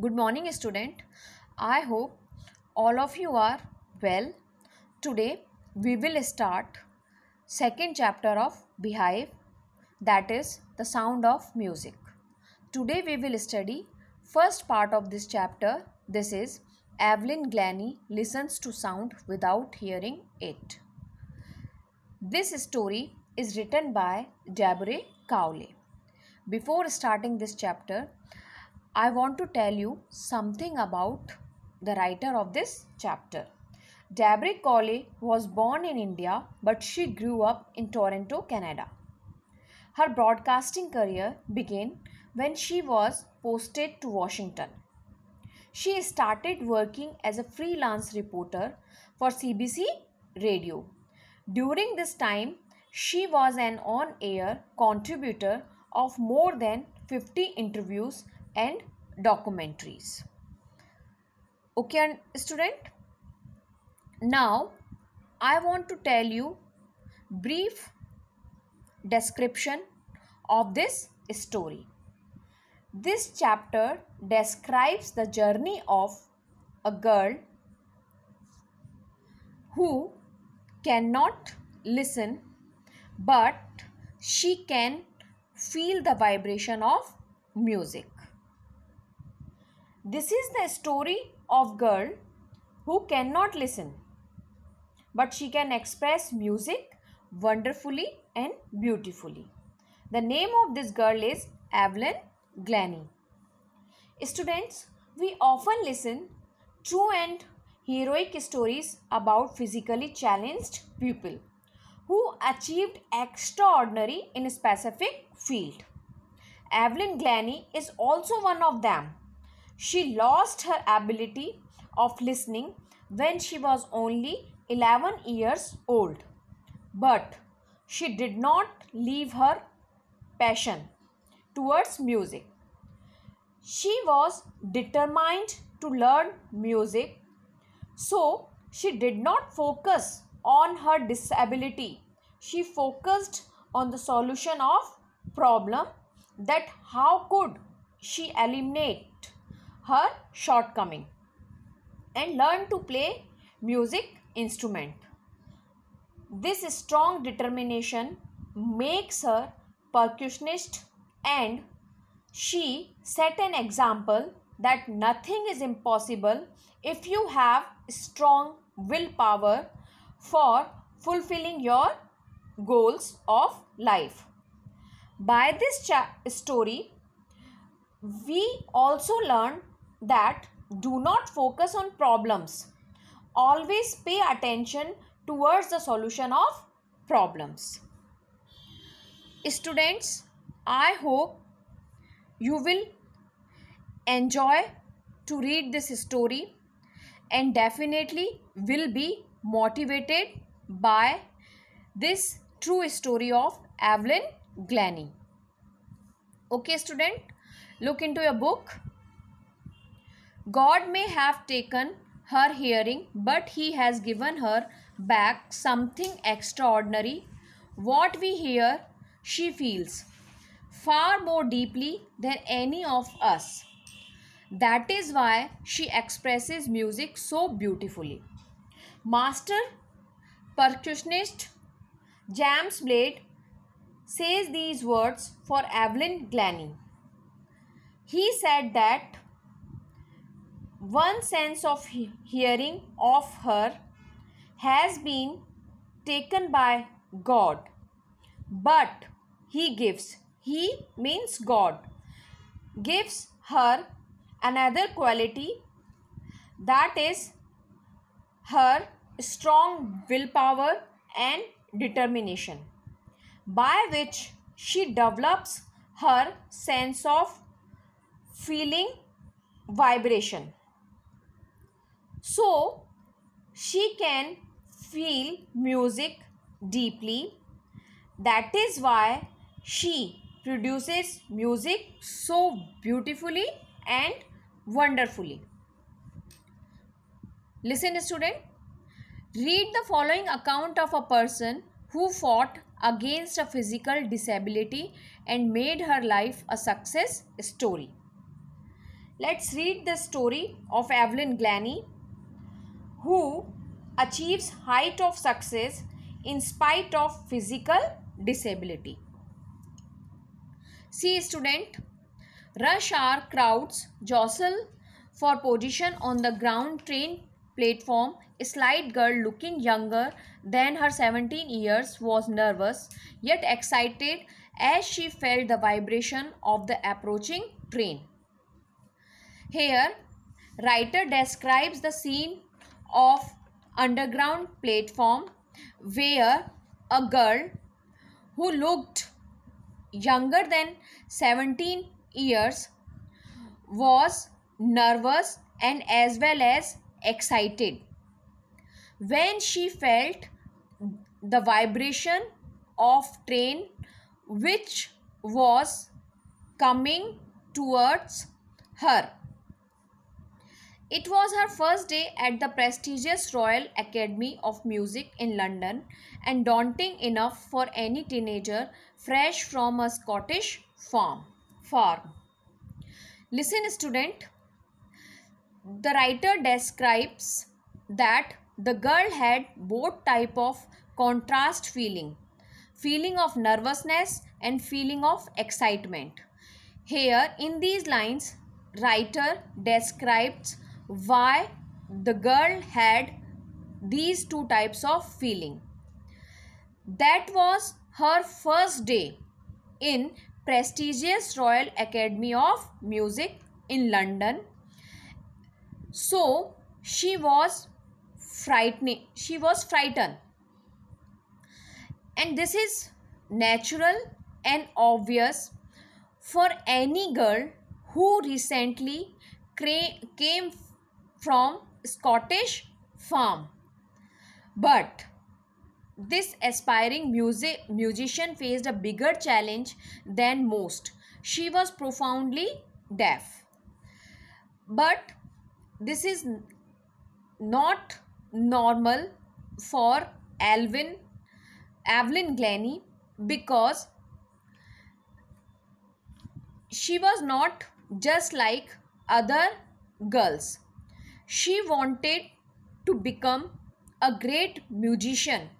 Good morning, student. I hope all of you are well. Today we will start second chapter of Beehive, that is the sound of music. Today we will study first part of this chapter. This is Evelyn Glennie listens to sound without hearing it. This story is written by Deborah Cowley. Before starting this chapter, I want to tell you something about the writer of this chapter. Deborah Cowley was born in India but she grew up in Toronto, Canada. Her broadcasting career began when she was posted to Washington. She started working as a freelance reporter for CBC Radio. During this time, she was an on air contributor of more than 50 interviews and documentaries. Okay, student? Now, I want to tell you brief description of this story. This chapter describes the journey of a girl who cannot listen but she can feel the vibration of music. This is the story of girl who cannot listen but she can express music wonderfully and beautifully. The name of this girl is Evelyn Glennie. Students, we often listen true and heroic stories about physically challenged people who achieved extraordinary in a specific field. Evelyn Glennie is also one of them. She lost her ability of listening when she was only 11 years old. But she did not leave her passion towards music. She was determined to learn music, so she did not focus on her disability. She focused on the solution of problem that how could she eliminate her shortcoming and learn to play music instrument. This strong determination makes her percussionist and she set an example that nothing is impossible if you have strong willpower for fulfilling your goals of life. By this story, we also learn that do not focus on problems. Always pay attention towards the solution of problems. Students, I hope you will enjoy to read this story and definitely will be motivated by this true story of Evelyn Glennie. Okay, student, look into your book. God may have taken her hearing, but He has given her back something extraordinary. What we hear, she feels far more deeply than any of us. That is why she expresses music so beautifully. Master percussionist James Blade says these words for Evelyn Glennie. He said that one sense of hearing of her has been taken by God, but He gives, He means God, gives her another quality that is her strong willpower and determination by which she develops her sense of feeling vibration so she can feel music deeply that is why she produces music so beautifully and wonderfully Listen, student. Read the following account of a person who fought against a physical disability and made her life a success story. let's read the story of Evelyn Glennie, who achieves height of success in spite of physical disability. See student, rush hour crowds jostle for position on the ground train platform. A slight girl looking younger than her 17 years was nervous yet excited as she felt the vibration of the approaching train. Here, writer describes the scene of underground platform where a girl who looked younger than 17 years was nervous and as well as excited. When she felt the vibration of train which was coming towards her it was her first day at the prestigious Royal Academy of Music in London and daunting enough for any teenager fresh from a Scottish farm. farm. Listen student, the writer describes that the girl had both type of contrast feeling, feeling of nervousness and feeling of excitement. Here in these lines, writer describes why the girl had these two types of feeling. That was her first day in prestigious Royal Academy of Music in London. So she was frightening. She was frightened. And this is natural and obvious for any girl who recently came from Scottish farm. But this aspiring music musician faced a bigger challenge than most. She was profoundly deaf. But this is not normal for Alvin Evelyn Glennie because she was not just like other girls she wanted to become a great musician.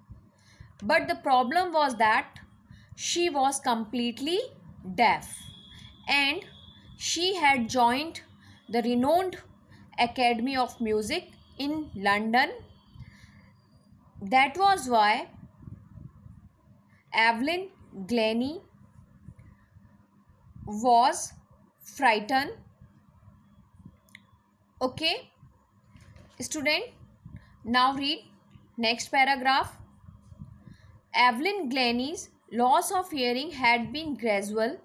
But the problem was that she was completely deaf and she had joined the renowned Academy of Music in London. That was why Evelyn Glennie was frightened. Okay. Student, now read next paragraph. Evelyn Glennie's loss of hearing had been gradual.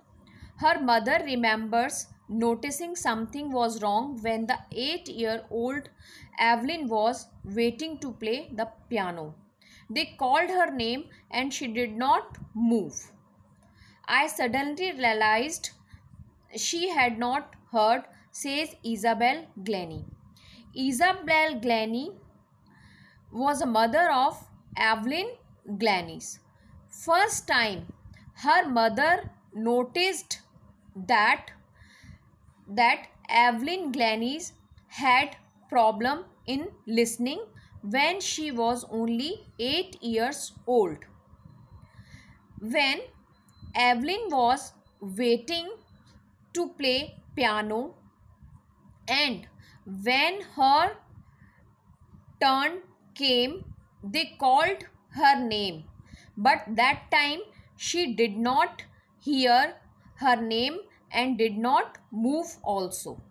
Her mother remembers noticing something was wrong when the eight-year-old Evelyn was waiting to play the piano. They called her name and she did not move. I suddenly realized she had not heard, says Isabel Glennie. Isabel Glennie was a mother of Evelyn Glennie's. First time her mother noticed that that Evelyn Glennie's had problem in listening when she was only 8 years old. When Evelyn was waiting to play piano and when her turn came, they called her name. But that time she did not hear her name and did not move also.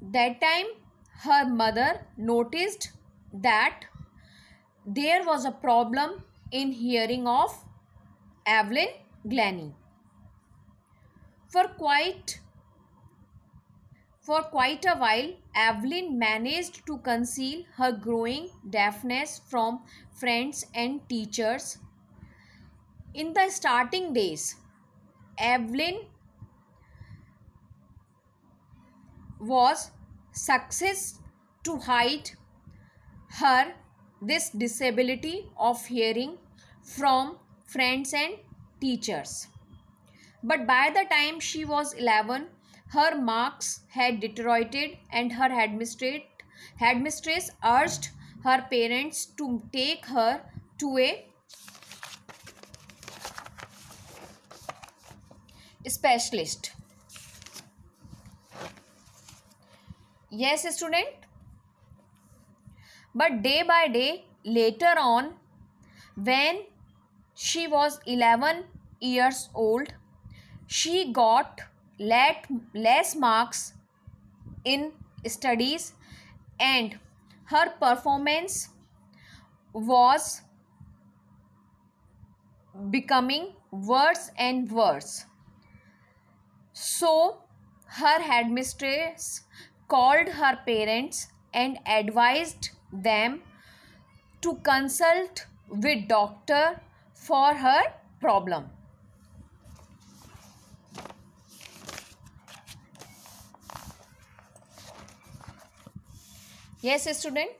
That time her mother noticed that there was a problem in hearing of Evelyn Glennie. For quite for quite a while, Evelyn managed to conceal her growing deafness from friends and teachers. In the starting days, Evelyn was success to hide her this disability of hearing from friends and teachers. But by the time she was 11, her marks had deteriorated and her headmistress urged her parents to take her to a specialist. Yes, student. But day by day, later on, when she was 11 years old, she got less marks in studies and her performance was becoming worse and worse. So her headmistress called her parents and advised them to consult with doctor for her problem. Yes, student,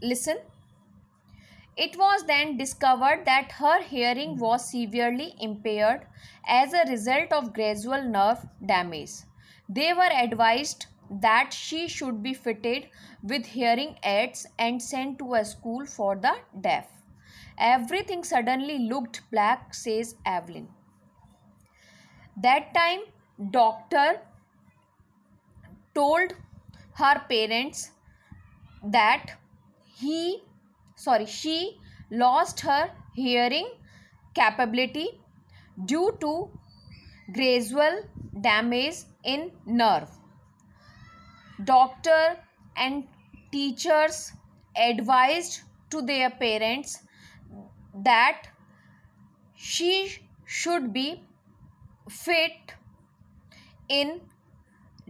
listen. It was then discovered that her hearing was severely impaired as a result of gradual nerve damage. They were advised that she should be fitted with hearing aids and sent to a school for the deaf. Everything suddenly looked black, says Evelyn. That time, doctor told her parents that he sorry she lost her hearing capability due to gradual damage in nerve. Doctor and teachers advised to their parents that she should be fit in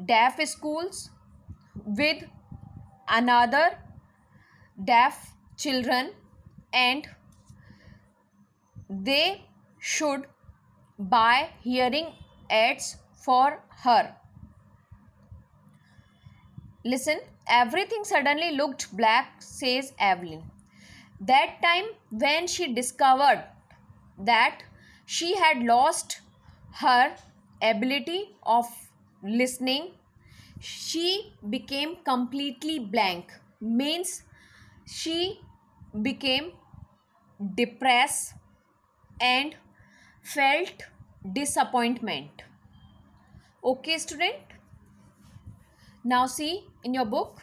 deaf schools with another deaf children and they should buy hearing aids for her. Listen, everything suddenly looked black, says Evelyn. That time when she discovered that she had lost her ability of listening she became completely blank. Means she became depressed and felt disappointment. Okay student? Now see in your book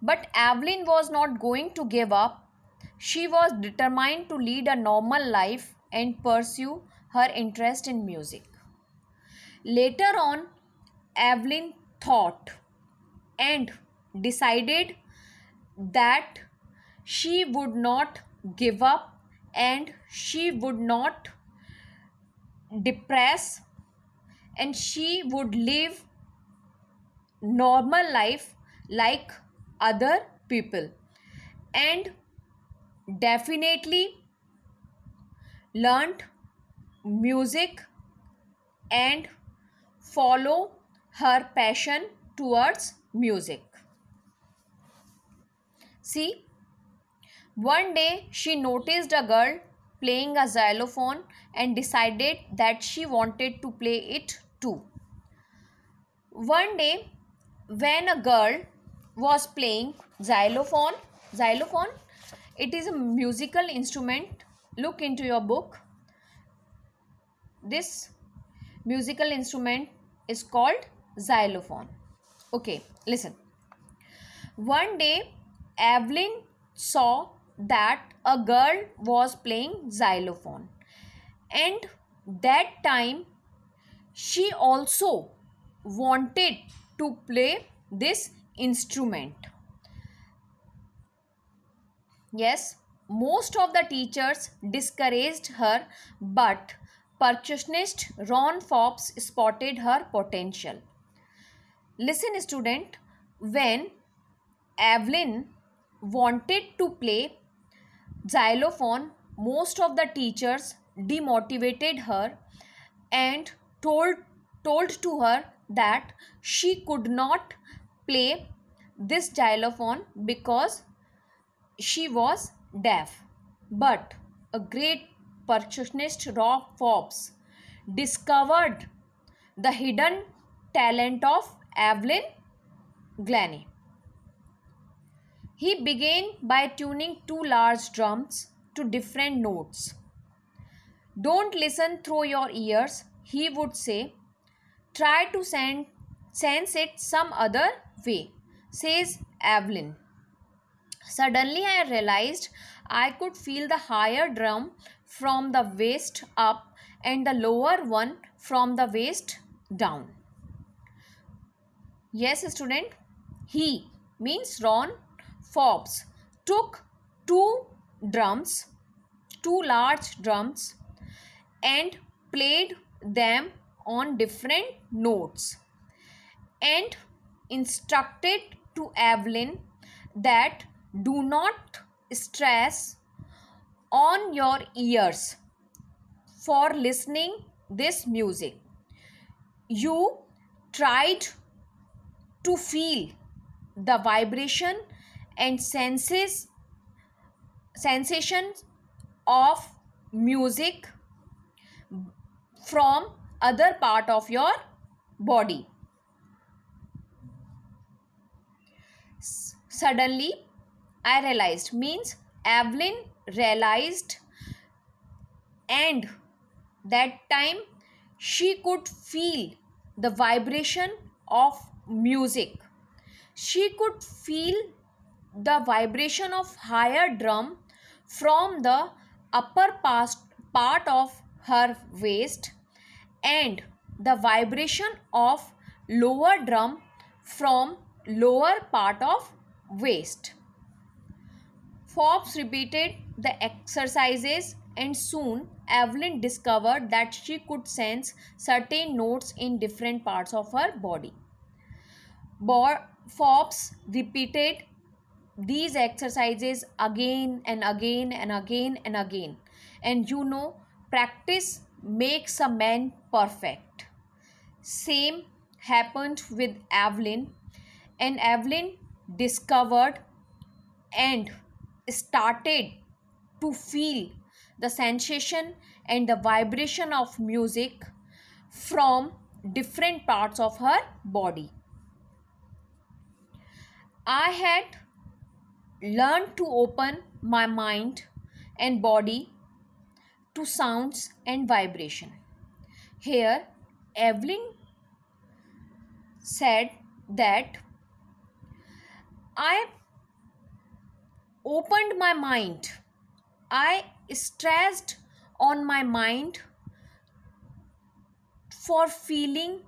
but evelyn was not going to give up. She was determined to lead a normal life and pursue her interest in music. Later on Evelyn thought and decided that she would not give up and she would not depress and she would live normal life like other people. And definitely learned music and follow her passion towards music. See, one day she noticed a girl playing a xylophone and decided that she wanted to play it too. One day, when a girl was playing xylophone, xylophone, it is a musical instrument. Look into your book. This musical instrument is called xylophone. Okay, listen. One day, Evelyn saw that a girl was playing xylophone, and that time she also wanted to play this instrument. Yes, most of the teachers discouraged her, but percussionist Ron Forbes spotted her potential. Listen, student, when Evelyn wanted to play xylophone, most of the teachers demotivated her and told, told to her that she could not play this xylophone because she was deaf. But a great percussionist Rob Forbes discovered the hidden talent of Evelyn Glennie. He began by tuning two large drums to different notes. Don't listen through your ears, he would say. Try to send, sense it some other way, says Evelyn. Suddenly, I realized I could feel the higher drum from the waist up and the lower one from the waist down. Yes, student, he means Ron Forbes took two drums, two large drums, and played them on different notes and instructed to Evelyn that do not stress on your ears for listening this music. You tried to feel the vibration and senses sensations of music from other part of your body. Suddenly I realized means Evelyn realized and that time she could feel the vibration of music. She could feel the vibration of higher drum from the upper past part of her waist and the vibration of lower drum from lower part of waist. Forbes repeated the exercises and soon Evelyn discovered that she could sense certain notes in different parts of her body. Forbes repeated these exercises again and again and again and again. And you know, practice makes a man perfect. Same happened with Evelyn, and Evelyn discovered and started to feel the sensation and the vibration of music from different parts of her body. I had learned to open my mind and body to sounds and vibration. Here, Evelyn said that I opened my mind. I stressed on my mind for feeling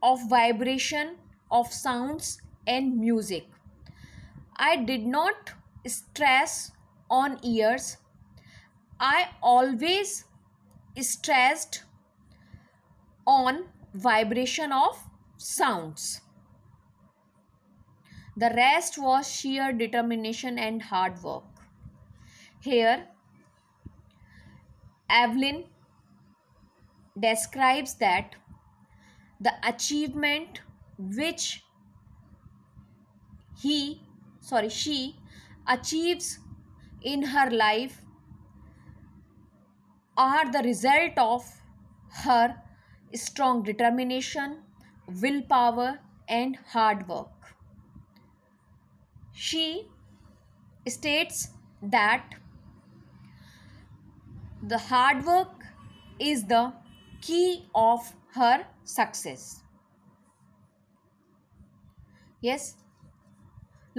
of vibration of sounds and music. I did not stress on ears. I always stressed on vibration of sounds. The rest was sheer determination and hard work. Here, Evelyn describes that the achievement which he, sorry, she achieves in her life are the result of her strong determination, willpower, and hard work she states that the hard work is the key of her success. Yes,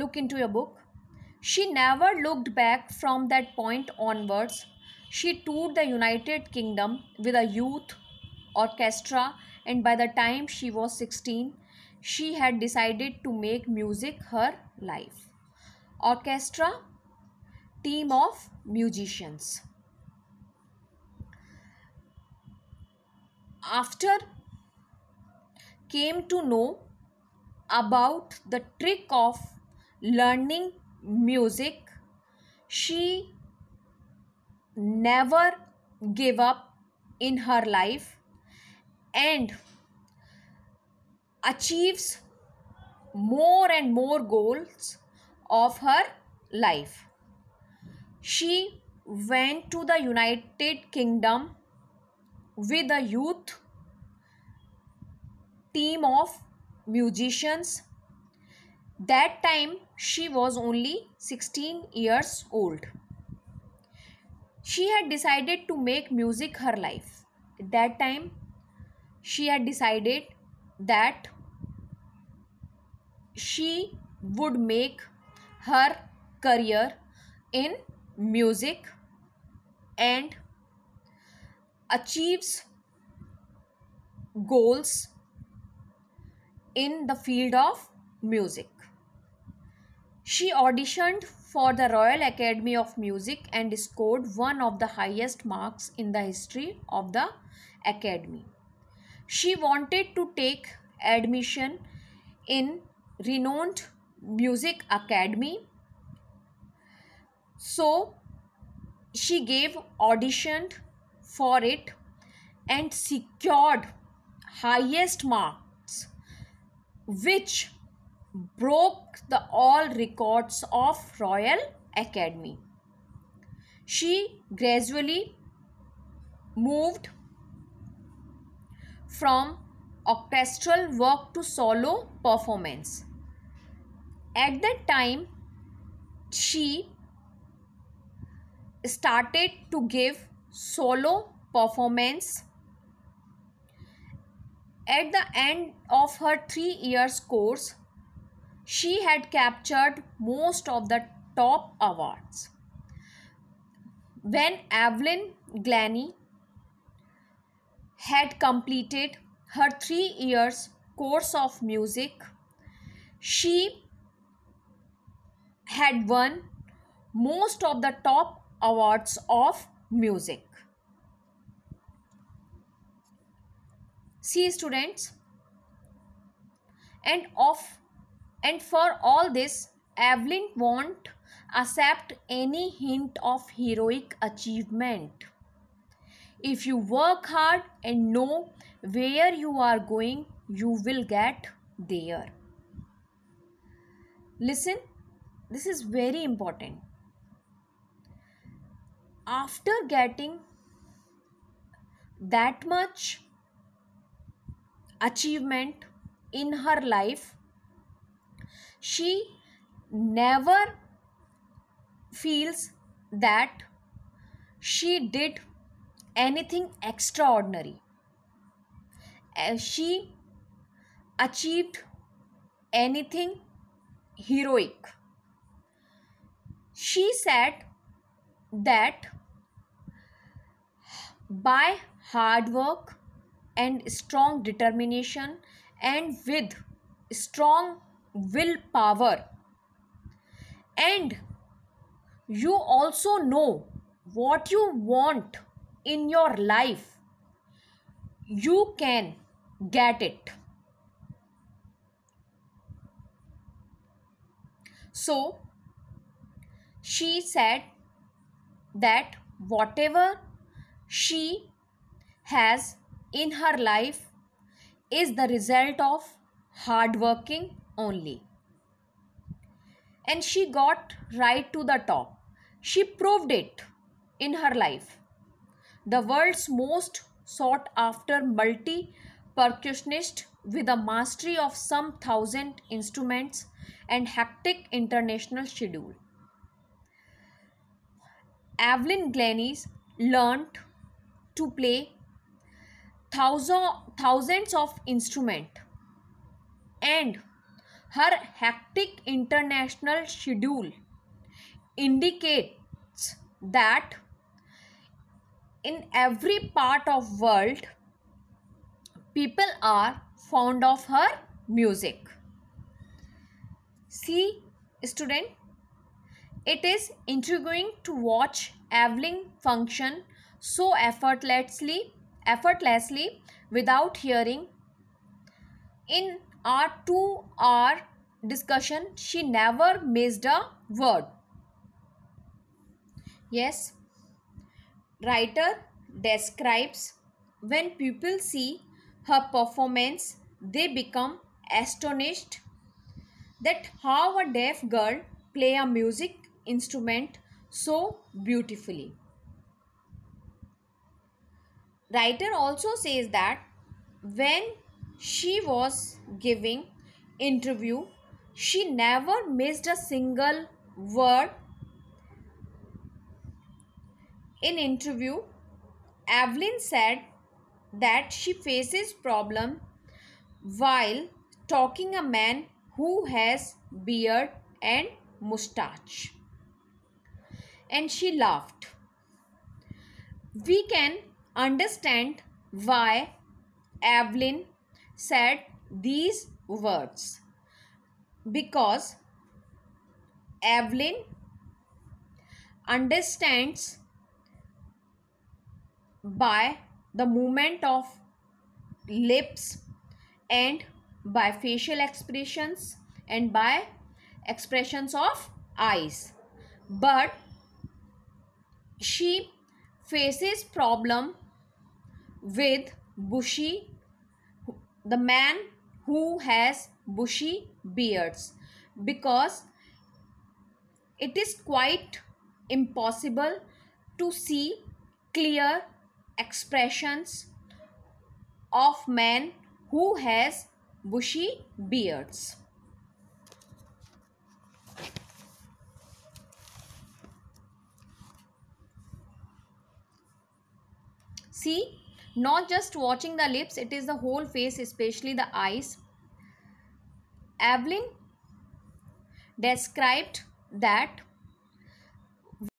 look into your book. She never looked back from that point onwards. She toured the United Kingdom with a youth orchestra, and by the time she was 16, she had decided to make music her life orchestra team of musicians after came to know about the trick of learning music she never gave up in her life and achieves more and more goals of her life. She went to the United Kingdom with a youth team of musicians. That time she was only 16 years old. She had decided to make music her life. At that time she had decided that she would make her career in music and achieves goals in the field of music. She auditioned for the Royal Academy of Music and scored one of the highest marks in the history of the Academy. She wanted to take admission in renowned music academy so she gave auditioned for it and secured highest marks which broke the all records of royal academy. She gradually moved from orchestral work to solo performance. At that time she started to give solo performance. At the end of her 3 years course she had captured most of the top awards when Evelyn Glennie had completed her 3 years course of music she had won most of the top awards of music. See students and of and for all this Evelyn won't accept any hint of heroic achievement. If you work hard and know where you are going, you will get there. Listen this is very important after getting that much achievement in her life she never feels that she did anything extraordinary. Uh, she achieved anything heroic. She said that by hard work and strong determination and with strong willpower. And you also know what you want in your life. You can get it. So she said that whatever she has in her life is the result of hard working only. And she got right to the top. She proved it in her life. The world's most sought after multi percussionist with a mastery of some thousand instruments and hectic international schedule. Evelyn Glennie learned to play thousands of instruments and her hectic international schedule indicates that in every part of world people are fond of her music see student it is intriguing to watch Evelyn function so effortlessly, effortlessly without hearing. In our two-hour discussion, she never missed a word. Yes, writer describes when people see her performance, they become astonished that how a deaf girl play a music instrument so beautifully. Writer also says that when she was giving interview. She never missed a single word in interview. Evelyn said that she faces problem while talking a man who has beard and mustache. And she laughed. We can understand why evelyn said these words. Because evelyn understands by the movement of lips and by facial expressions and by expressions of eyes. But she faces problem with bushy the man who has bushy beards because it is quite impossible to see clear expressions of man who has bushy beards. See, not just watching the lips, it is the whole face, especially the eyes. Evelyn described that